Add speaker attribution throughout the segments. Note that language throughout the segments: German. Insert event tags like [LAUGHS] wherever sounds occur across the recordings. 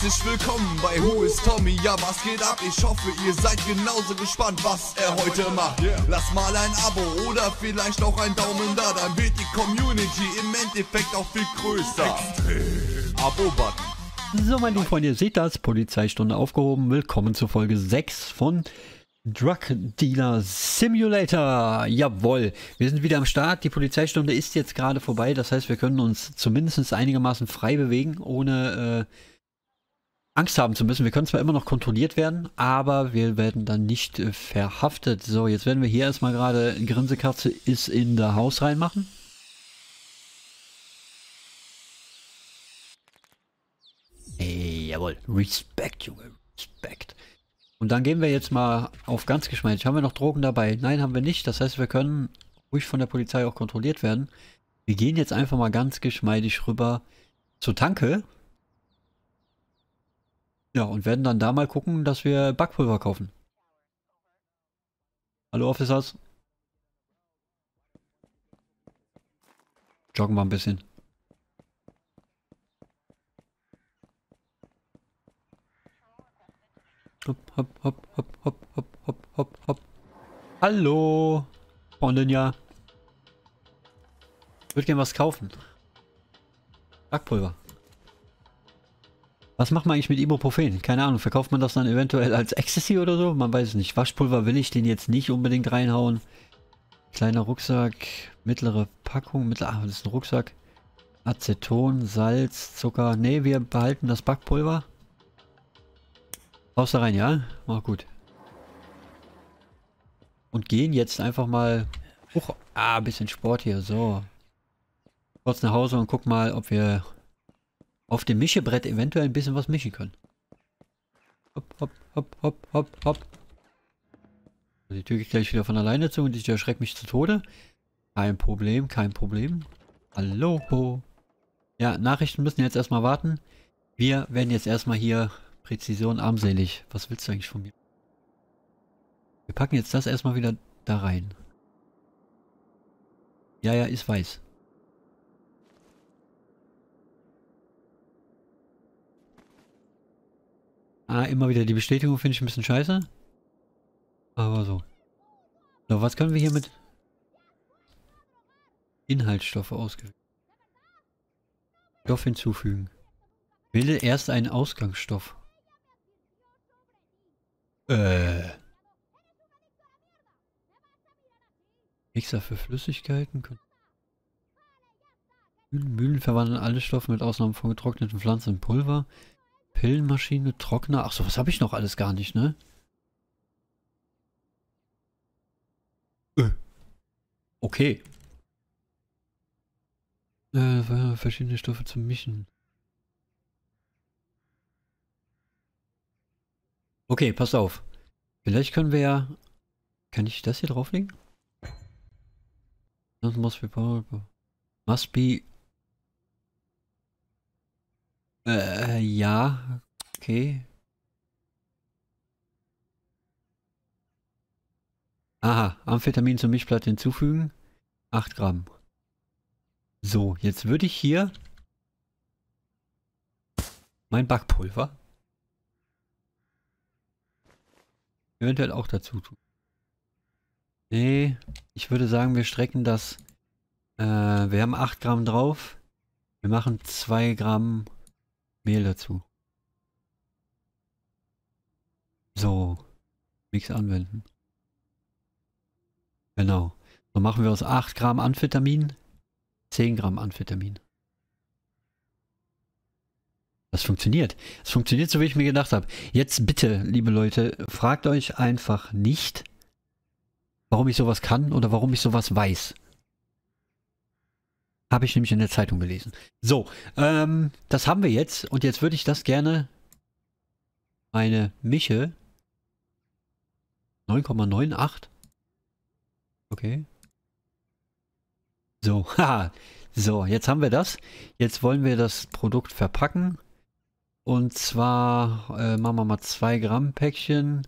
Speaker 1: Herzlich willkommen bei Who is Tommy? Ja, was geht ab? Ich hoffe, ihr seid genauso gespannt, was er heute macht. Lass mal ein Abo oder vielleicht auch ein Daumen da, dann wird die Community im Endeffekt auch viel größer. Abo-Button.
Speaker 2: So, meine lieben Freunde, ihr seht das, Polizeistunde aufgehoben. Willkommen zur Folge 6 von Drug Dealer Simulator. Jawohl, wir sind wieder am Start. Die Polizeistunde ist jetzt gerade vorbei. Das heißt, wir können uns zumindest einigermaßen frei bewegen, ohne äh, Angst haben zu müssen. Wir können zwar immer noch kontrolliert werden, aber wir werden dann nicht äh, verhaftet. So, jetzt werden wir hier erstmal gerade Grinsekatze ist in der Haus reinmachen. Ey, jawohl. Respekt, Junge. Respekt. Und dann gehen wir jetzt mal auf ganz geschmeidig. Haben wir noch Drogen dabei? Nein, haben wir nicht. Das heißt, wir können ruhig von der Polizei auch kontrolliert werden. Wir gehen jetzt einfach mal ganz geschmeidig rüber zur Tanke. Ja, und werden dann da mal gucken, dass wir Backpulver kaufen. Hallo Officers. Joggen wir ein bisschen. Hopp, hopp, hopp, hopp, hopp, hopp, hopp, hopp, hopp. Hallo, Freundin, ja. Ich würde gerne was kaufen. Backpulver. Was macht man eigentlich mit Ibuprofen? Keine Ahnung, verkauft man das dann eventuell als Ecstasy oder so? Man weiß es nicht. Waschpulver will ich den jetzt nicht unbedingt reinhauen. Kleiner Rucksack, mittlere Packung, mittler, ah, das ist ein Rucksack. Aceton, Salz, Zucker. Ne, wir behalten das Backpulver. Haust da rein, ja? Mach gut. Und gehen jetzt einfach mal... Huch, ah, bisschen Sport hier, so. Kurz nach Hause und guck mal, ob wir auf dem Mischebrett eventuell ein bisschen was mischen können. Hopp, hopp, hopp, hopp, hopp, hopp. Die Tür geht gleich wieder von alleine zu und ich erschreckt mich zu Tode. Kein Problem, kein Problem. Hallo. Ja, Nachrichten müssen jetzt erstmal warten. Wir werden jetzt erstmal hier Präzision armselig. Was willst du eigentlich von mir? Wir packen jetzt das erstmal wieder da rein. Ja, ja, ist weiß. Ah, immer wieder die Bestätigung finde ich ein bisschen scheiße. Aber so. So, was können wir hier mit Inhaltsstoffe ausgewählt? Stoff hinzufügen. Wähle erst einen Ausgangsstoff. Äh. Mixer für Flüssigkeiten. Mühlen, Mühlen verwandeln alle Stoffe mit Ausnahme von getrockneten Pflanzen in Pulver. Pillenmaschine, Trockner. Ach so, was habe ich noch alles gar nicht, ne? Äh. Okay. Äh, verschiedene Stoffe zum Mischen. Okay, pass auf. Vielleicht können wir ja... Kann ich das hier drauflegen? Must be. Must be... Äh, ja. Okay. Aha, Amphetamin zur Mischplatte hinzufügen. 8 Gramm. So, jetzt würde ich hier mein Backpulver eventuell auch dazu tun. Nee, ich würde sagen, wir strecken das. Äh, wir haben 8 Gramm drauf. Wir machen 2 Gramm Mehl dazu. So. Mix anwenden. Genau. So machen wir aus 8 Gramm Amphetamin 10 Gramm Amphetamin. Das funktioniert. Es funktioniert so, wie ich mir gedacht habe. Jetzt bitte, liebe Leute, fragt euch einfach nicht, warum ich sowas kann oder warum ich sowas weiß. Habe ich nämlich in der Zeitung gelesen. So, ähm, das haben wir jetzt. Und jetzt würde ich das gerne meine Mische 9,98. Okay. So, [LAUGHS] haha. So, jetzt haben wir das. Jetzt wollen wir das Produkt verpacken. Und zwar äh, machen wir mal 2 Gramm Päckchen.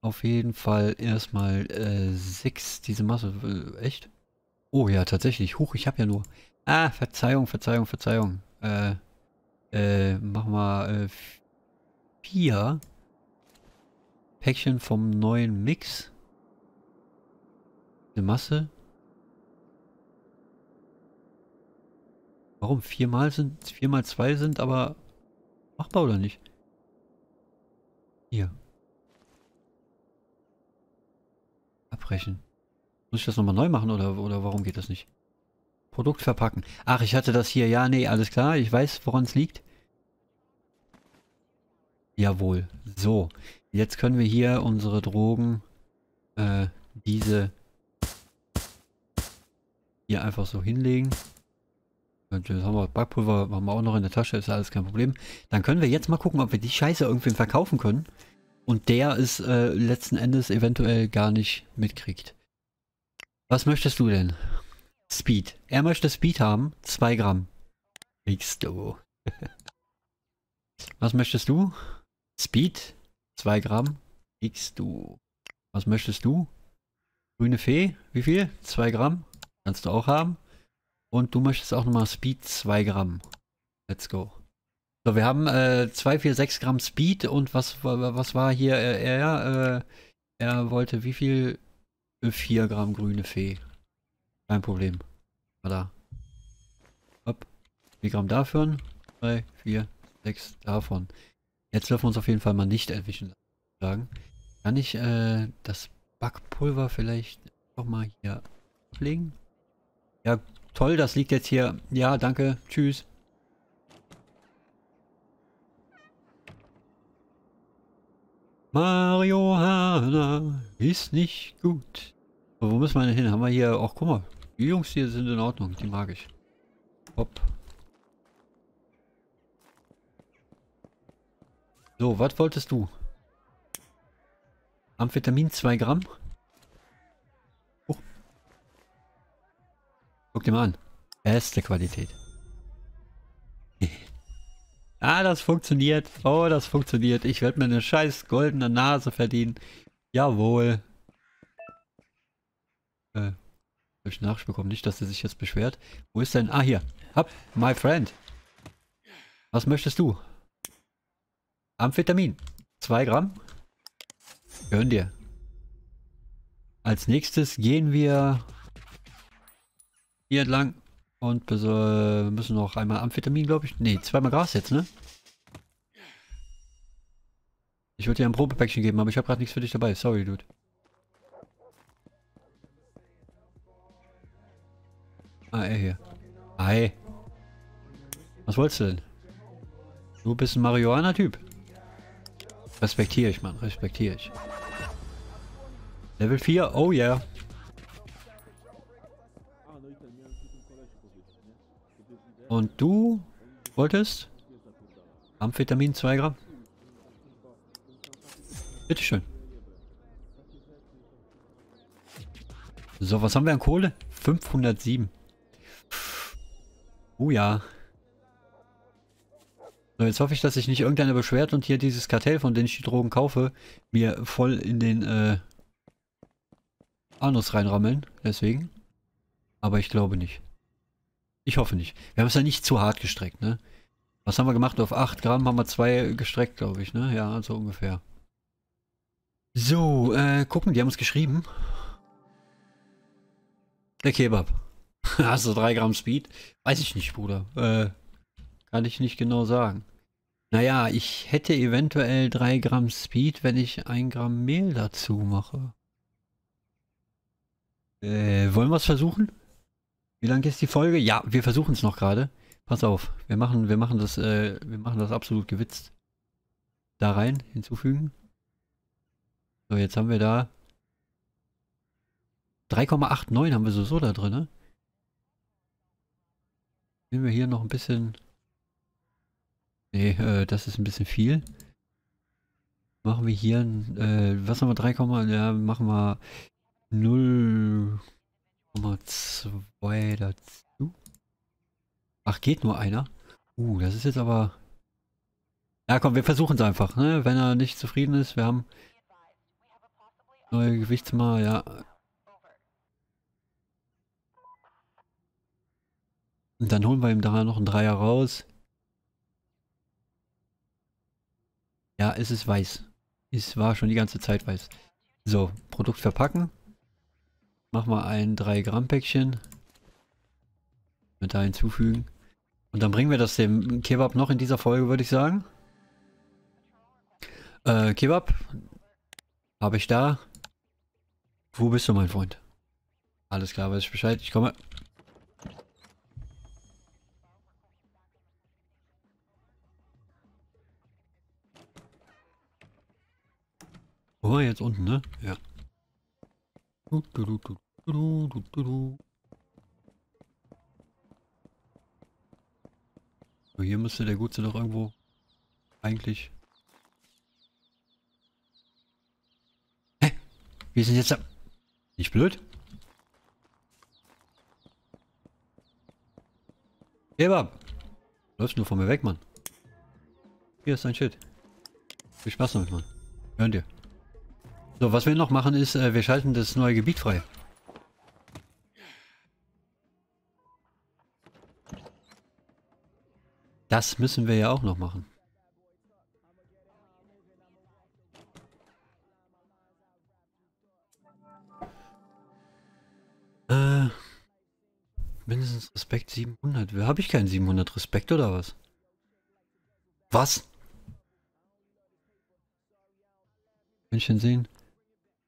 Speaker 2: Auf jeden Fall erstmal 6, äh, diese Masse. Äh, echt? Oh ja, tatsächlich. Huch, ich habe ja nur. Ah, Verzeihung, Verzeihung, Verzeihung. Äh, äh, machen wir vier Päckchen vom neuen Mix. Eine Masse. Warum? Viermal sind, viermal zwei sind aber machbar oder nicht? Hier. Abbrechen. Muss ich das nochmal neu machen oder, oder warum geht das nicht? Produkt verpacken. Ach, ich hatte das hier. Ja, nee, alles klar. Ich weiß, woran es liegt. Jawohl. So. Jetzt können wir hier unsere Drogen, äh, diese hier einfach so hinlegen. Und jetzt haben wir Backpulver, haben wir auch noch in der Tasche, ist alles kein Problem. Dann können wir jetzt mal gucken, ob wir die Scheiße irgendwem verkaufen können. Und der es äh, letzten Endes eventuell gar nicht mitkriegt. Was möchtest du denn? Speed. Er möchte Speed haben. 2 Gramm. Kriegst du. [LAUGHS] Was möchtest du? Speed. 2 Gramm. Kriegst du. Was möchtest du? Grüne Fee. Wie viel? 2 Gramm. Kannst du auch haben. Und du möchtest auch nochmal Speed 2 Gramm. Let's go. So, wir haben äh, 2, 4, 6 Gramm Speed und was, was war hier? Äh, er, äh, er wollte wie viel? 4 Gramm grüne Fee. Kein Problem. Da. Hopp. 4 Gramm davon. 3, 4, 6 davon. Jetzt dürfen wir uns auf jeden Fall mal nicht erwischen sagen. Kann ich äh, das Backpulver vielleicht noch mal hier ablegen? Ja, toll, das liegt jetzt hier. Ja, danke. Tschüss. Marihuana ist nicht gut. Aber wo müssen wir denn hin? Haben wir hier... Ach, guck mal. Die Jungs hier sind in Ordnung. Die mag ich. Hopp. So, was wolltest du? Amphetamin 2 Gramm? Oh. Guck dir mal an. Beste Qualität. [LAUGHS] ah, das funktioniert. Oh, das funktioniert. Ich werde mir eine scheiß goldene Nase verdienen. Jawohl. Äh, hab ich Nachricht bekommen. Nicht, dass er sich jetzt beschwert. Wo ist denn? Ah, hier. Hab, my friend. Was möchtest du? Amphetamin. Zwei Gramm. Gehören dir. Als nächstes gehen wir hier entlang und müssen noch einmal Amphetamin, glaube ich. Ne, zweimal Gras jetzt, ne? Ich würde dir ein Probepäckchen geben, aber ich habe gerade nichts für dich dabei. Sorry, Dude. Ah, er hier. Hi. Was wolltest du denn? Du bist ein Marihuana-Typ. Respektiere ich, Mann. Respektiere ich. Level 4? Oh yeah. Und du wolltest? Amphetamin 2 Gramm? Bitteschön. So, was haben wir an Kohle? 507. Oh ja. So, jetzt hoffe ich, dass sich nicht irgendeiner beschwert und hier dieses Kartell, von dem ich die Drogen kaufe, mir voll in den äh, Anus reinrammeln. Deswegen. Aber ich glaube nicht. Ich hoffe nicht. Wir haben es ja nicht zu hart gestreckt, ne? Was haben wir gemacht? Auf 8 Gramm haben wir zwei gestreckt, glaube ich, ne? Ja, so ungefähr. So, äh, gucken, die haben uns geschrieben. Der Kebab. Hast du 3 Gramm Speed? Weiß ich nicht, Bruder. Äh, kann ich nicht genau sagen. Naja, ich hätte eventuell 3 Gramm Speed, wenn ich 1 Gramm Mehl dazu mache. Äh, wollen wir es versuchen? Wie lang ist die Folge? Ja, wir versuchen es noch gerade. Pass auf, wir machen, wir machen das, äh, wir machen das absolut gewitzt. Da rein, hinzufügen. So, jetzt haben wir da 3,89 haben wir so, so da drin, ne? Nehmen wir hier noch ein bisschen... Nee, äh, das ist ein bisschen viel. Machen wir hier, äh, was haben wir, 3, ja, machen wir 0,2 dazu. Ach, geht nur einer? Uh, das ist jetzt aber... Ja komm, wir versuchen es einfach, ne? Wenn er nicht zufrieden ist, wir haben neue Gewichtsmal, ja. Und dann holen wir ihm da noch einen Dreier raus. Ja, es ist weiß. Es war schon die ganze Zeit weiß. So, Produkt verpacken. Mach mal ein 3 Gramm Päckchen. Mit da hinzufügen. Und dann bringen wir das dem Kebab noch in dieser Folge, würde ich sagen. Äh, Kebab. Habe ich da. Wo bist du, mein Freund? Alles klar, weiß ich Bescheid. Ich komme. Oh, jetzt unten, ne? Ja. So, hier müsste der Gutze doch irgendwo eigentlich. Hä? Wir sind jetzt da. Nicht blöd? Kebab! Läufst nur von mir weg, Mann. Hier ist dein Shit. Viel Spaß damit, Mann. Hören dir. So, was wir noch machen ist, äh, wir schalten das neue Gebiet frei. Das müssen wir ja auch noch machen. Äh, mindestens Respekt 700. Habe ich keinen 700 Respekt oder was? Was? Denn sehen?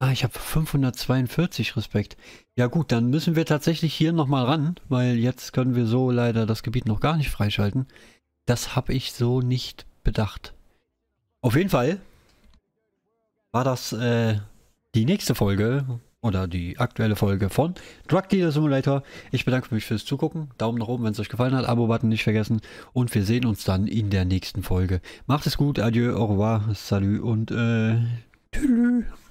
Speaker 2: Ah, ich habe 542 Respekt. Ja gut, dann müssen wir tatsächlich hier nochmal ran, weil jetzt können wir so leider das Gebiet noch gar nicht freischalten. Das habe ich so nicht bedacht. Auf jeden Fall war das äh, die nächste Folge oder die aktuelle Folge von Drug Dealer Simulator. Ich bedanke mich fürs Zugucken. Daumen nach oben, wenn es euch gefallen hat. Abo-Button nicht vergessen. Und wir sehen uns dann in der nächsten Folge. Macht es gut. Adieu, au revoir, salut und äh, tschüss.